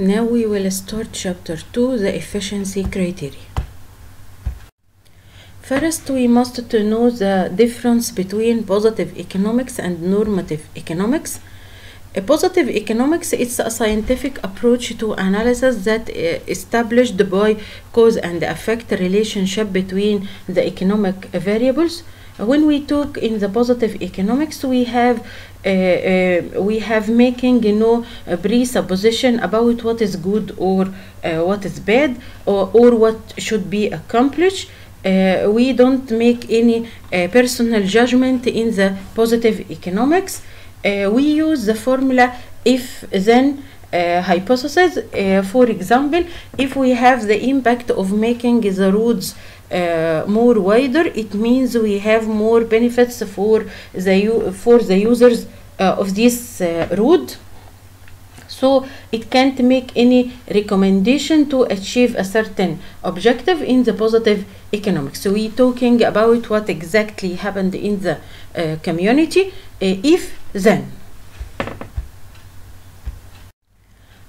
Now we will start chapter 2 the efficiency criteria. First, we must to know the difference between positive economics and normative economics. A positive economics is a scientific approach to analysis that uh, established by cause and effect relationship between the economic variables. When we talk in the positive economics, we have uh, uh, we have making you know a presupposition about what is good or uh, what is bad or, or what should be accomplished uh, we don't make any uh, personal judgment in the positive economics. Uh, we use the formula if then uh, hypothesis. Uh, for example, if we have the impact of making the roads uh, more wider, it means we have more benefits for the for the users of this road so it can't make any recommendation to achieve a certain objective in the positive economics so we're talking about what exactly happened in the uh, community uh, if then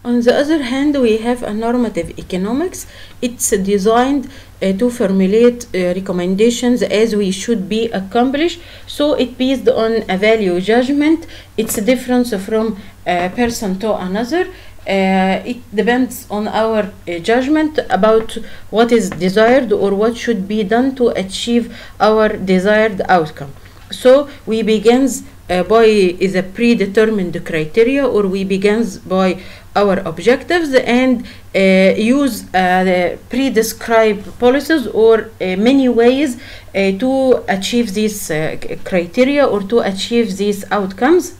on the other hand we have a normative economics. It's designed uh, to formulate uh, recommendations as we should be accomplished. So it based on a value judgment. It's a difference from a person to another. Uh, it depends on our uh, judgment about what is desired or what should be done to achieve our desired outcome. So we begins uh, by is a predetermined criteria or we begins by our objectives and uh, use uh, pre-described policies or uh, many ways uh, to achieve these uh, criteria or to achieve these outcomes.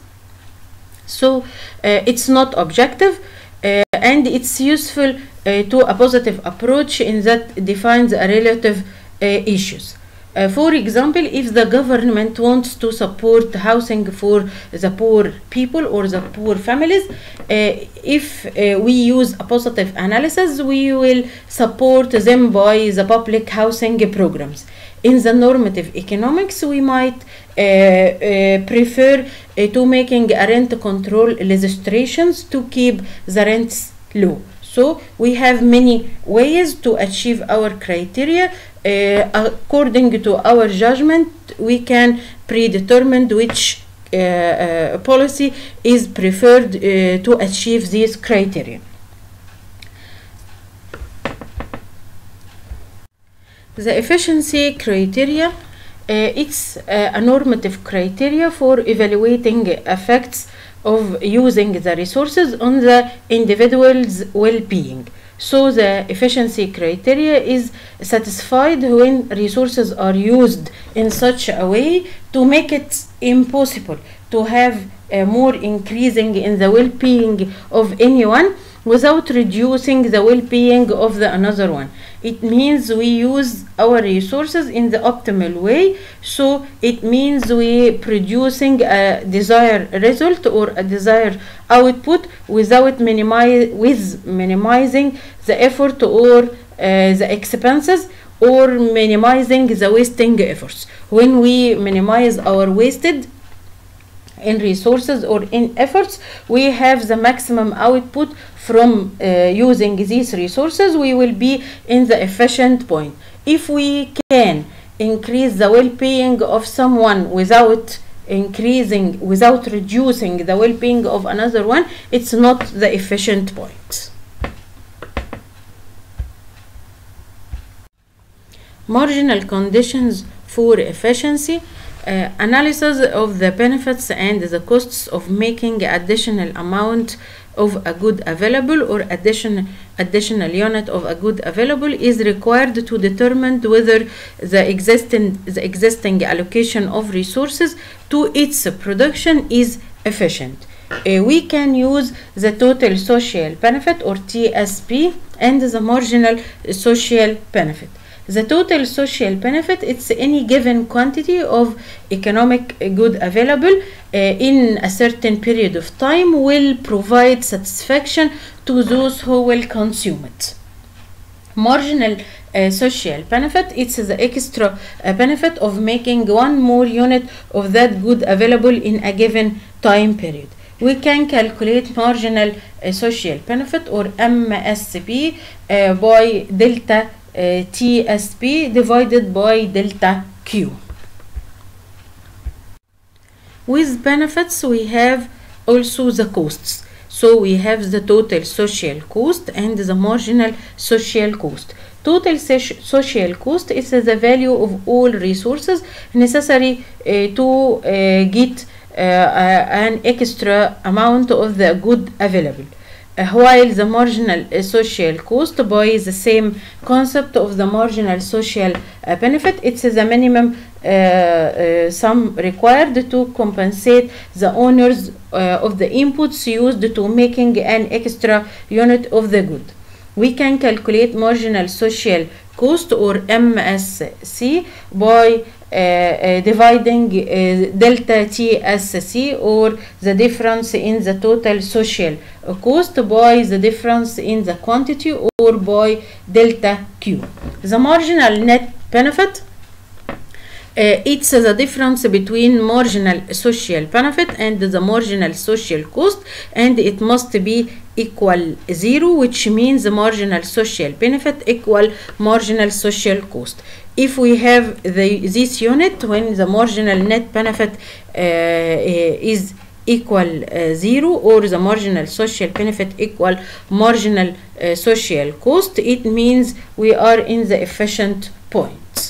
So it's not objective and it's useful to a positive approach in that defines relative issues uh, for example, if the government wants to support housing for the poor people or the poor families, uh, if uh, we use a positive analysis, we will support them by the public housing programs. In the normative economics, we might prefer to making a rent control legislations to keep the rents low. So we have many ways to achieve our criteria. Uh, according to our judgment, we can predetermine which uh, uh, policy is preferred to achieve these criteria. The efficiency criteria it's a normative criteria for evaluating effects of using the resources on the individual's well-being. So the efficiency criteria is satisfied when resources are used in such a way to make it impossible to have a more increasing in the well-being of anyone without reducing the well-being of the another one. It means we use our resources in the optimal way so it means we producing a desired result or a desired output without minimize with minimizing the effort or uh, the expenses or minimizing the wasting efforts. When we minimize our wasted in resources or in efforts we have the maximum output from uh, using these resources we will be in the efficient point. If we can increase the well-being of someone without increasing without reducing the well-being of another one it's not the efficient point. Marginal conditions for efficiency uh, analysis of the benefits and the costs of making additional amount of a good available or addition, additional unit of a good available is required to determine whether the existing, the existing allocation of resources to its production is efficient. Uh, we can use the total social benefit or TSB and the marginal social benefit the total social benefit it's any given quantity of economic good available uh, in a certain period of time will provide satisfaction to those who will consume it. Marginal uh, social benefit it's the extra uh, benefit of making one more unit of that good available in a given time period. We can calculate marginal uh, social benefit or MSB uh, by delta uh, TSB divided by delta Q. With benefits, we have also the costs. So we have the total social cost and the marginal social cost. Total social cost is the value of all resources necessary uh, to uh, get uh, an extra amount of the good available. While the marginal uh, social cost by the same concept of the marginal social uh, benefit, it's the minimum uh, sum required to compensate the owners of the inputs used to making an extra unit of the good. We can calculate marginal social cost or MSC by uh, uh, dividing uh, delta TSC or the difference in the total social cost by the difference in the quantity or by delta Q. The marginal net benefit it's the difference between marginal social benefit and the marginal social cost and it must be equal zero which means the marginal social benefit equal marginal social cost. If we have the, this unit when the marginal net benefit uh, is equal uh, zero or the marginal social benefit equal marginal uh, social cost it means we are in the efficient point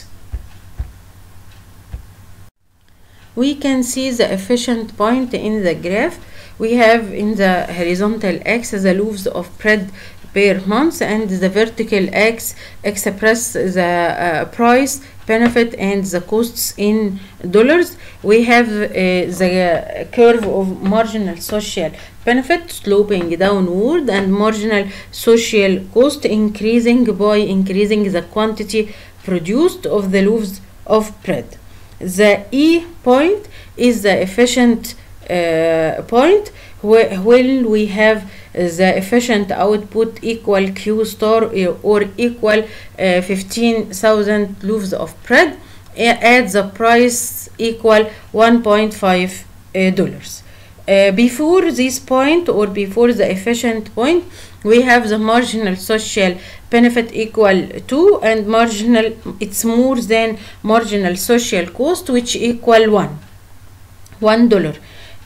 we can see the efficient point in the graph. We have in the horizontal axis the loaves of bread per month and the vertical x express the uh, price benefit and the costs in dollars. We have uh, the curve of marginal social benefit sloping downward and marginal social cost increasing by increasing the quantity produced of the loaves of bread the e point is the efficient uh, point wh when we have the efficient output equal q star or equal uh, 15,000 loaves of bread at the price equal 1.5 uh. Uh, before this point or before the efficient point we have the marginal social benefit equal to and marginal it's more than marginal social cost which equal 1 1 dollar.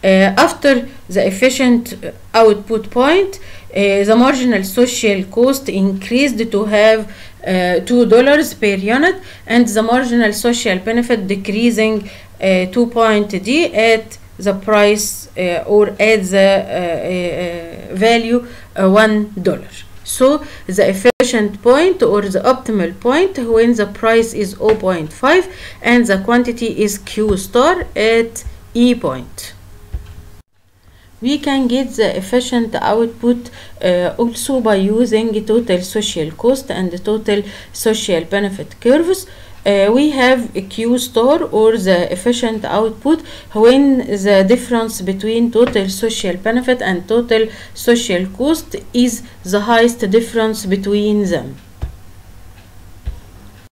Uh, after the efficient output point uh, the marginal social cost increased to have uh, two dollars per unit and the marginal social benefit decreasing uh, two point d at the price uh, or at the uh, value one dollar. So the efficient point or the optimal point when the price is 0.5 and the quantity is q star at e point we can get the efficient output uh, also by using total social cost and total social benefit curves uh, we have a Q star or the efficient output when the difference between total social benefit and total social cost is the highest difference between them.